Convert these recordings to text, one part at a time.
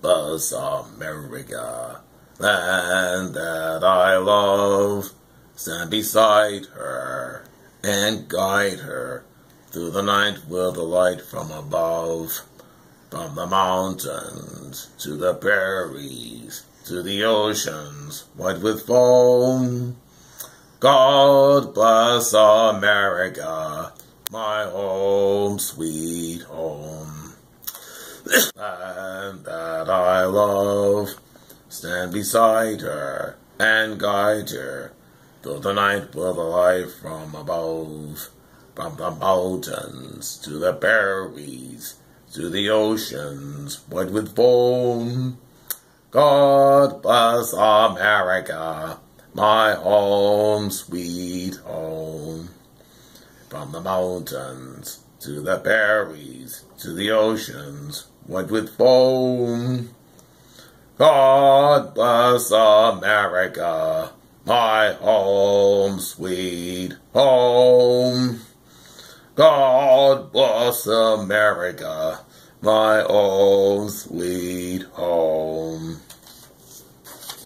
Bless America, land that I love. Stand beside her and guide her through the night with the light from above. From the mountains to the prairies to the oceans white with foam. God bless America, my home, sweet home. Land that I love, stand beside her and guide her through the night with a light from above. From the mountains to the prairies to the oceans white with foam. God bless America, my home, sweet home. From the mountains to the prairies to the oceans white with foam. God bless America, my home, sweet home. God bless America, my own sweet home.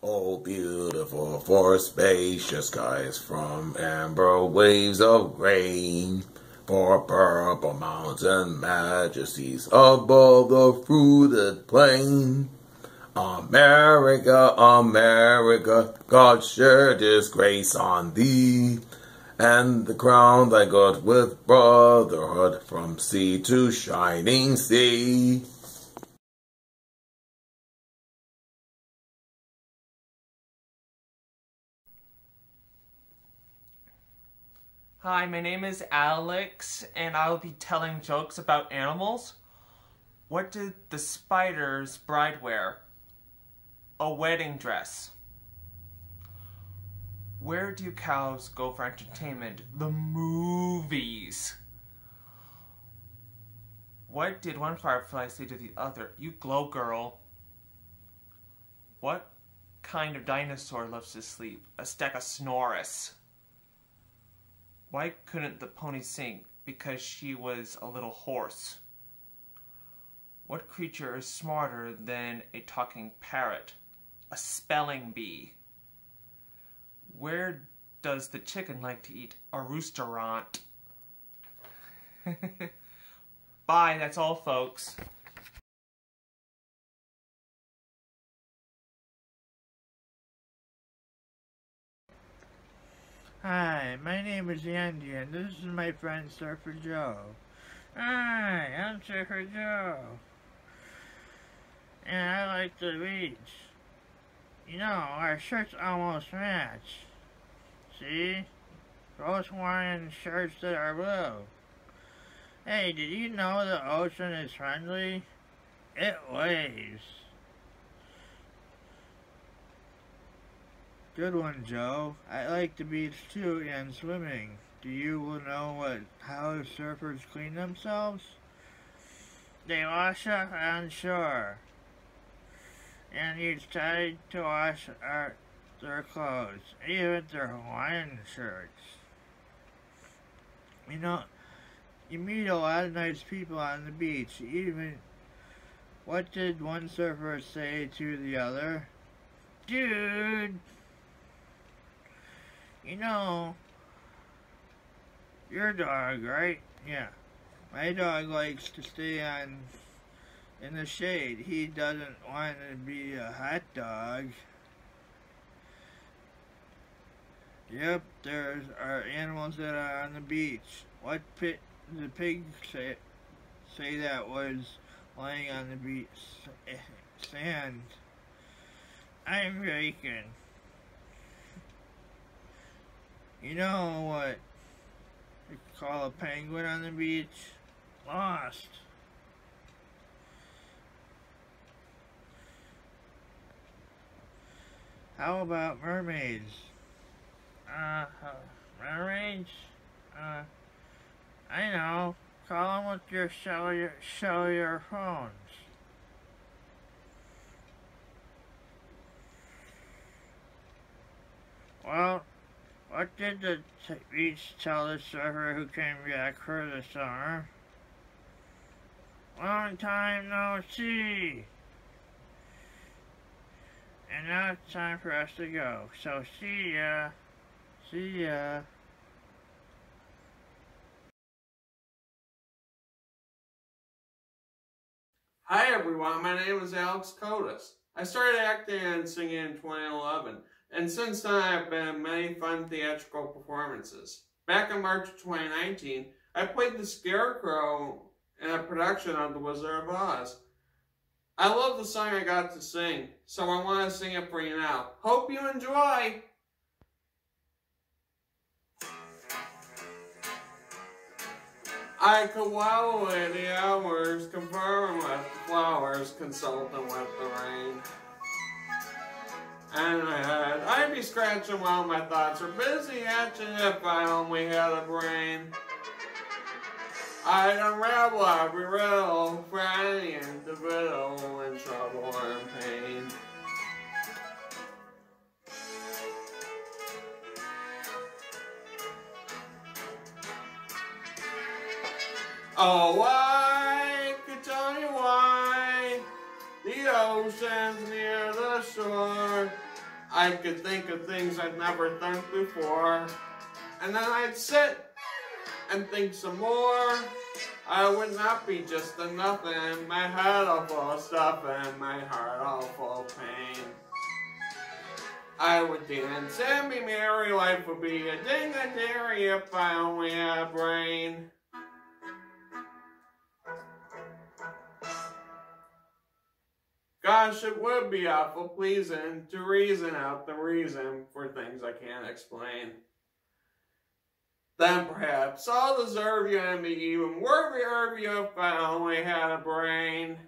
Oh, beautiful for spacious skies from amber waves of grain, for purple mountain majesties above the fruited plain. America, America, God shared his grace on thee and the crown thy God with brotherhood from sea to shining sea. Hi, my name is Alex, and I'll be telling jokes about animals. What did the spider's bride wear? A wedding dress. Where do cows go for entertainment? The movies. What did one firefly say to the other? You glow, girl. What kind of dinosaur loves to sleep? A Stegosaurus. Why couldn't the pony sing? Because she was a little hoarse. What creature is smarter than a talking parrot? A spelling bee. Where does the chicken like to eat? A roosterant. Bye, that's all, folks. Hi, my name is Andy, and this is my friend Surfer Joe. Hi, I'm Surfer Joe. And I like the beach. You know, our shirts almost match. See? Both wearing shirts that are blue. Hey, did you know the ocean is friendly? It waves. Good one, Joe. I like the beach too and swimming. Do you know what how surfers clean themselves? They wash up on shore and use Tide to wash our, their clothes, even their Hawaiian shirts. You know, you meet a lot of nice people on the beach. Even, what did one surfer say to the other? Dude, you know, your dog, right? Yeah. My dog likes to stay on in the shade. He doesn't want to be a hot dog. Yep, there are animals that are on the beach. What pit the pig say, say that was laying on the beach eh, sand? I'm bacon. You know what you call a penguin on the beach? Lost. How about mermaids? Uh, mermaids? Uh, I know. Call them with your cellular, cellular phones. Well, did the beach tell the surfer who came back for the summer? Long time no see. And now it's time for us to go. So see ya. See ya. Hi everyone, my name is Alex Kotis. I started acting and singing in 2011, and since then I have been in many fun theatrical performances. Back in March of 2019, I played the Scarecrow in a production of The Wizard of Oz. I love the song I got to sing, so I want to sing it for you now. Hope you enjoy! I could while away the hours, confirm with the flowers, consulting with the rain. And I had, I'd be scratching while my thoughts were busy hatching if I only had a brain. I'd unravel every riddle for any individual in trouble and pain. Oh, I could tell you why the ocean's near the shore. I could think of things I'd never thought before. And then I'd sit and think some more. I would not be just a nothing. My head all full of stuff and my heart all full of pain. I would dance and be merry. Life would be a ding a dairy if I only had a brain. It would be awful pleasing to reason out the reason for things I can't explain. Then perhaps I'll deserve you and be even worthier of you if I only had a brain.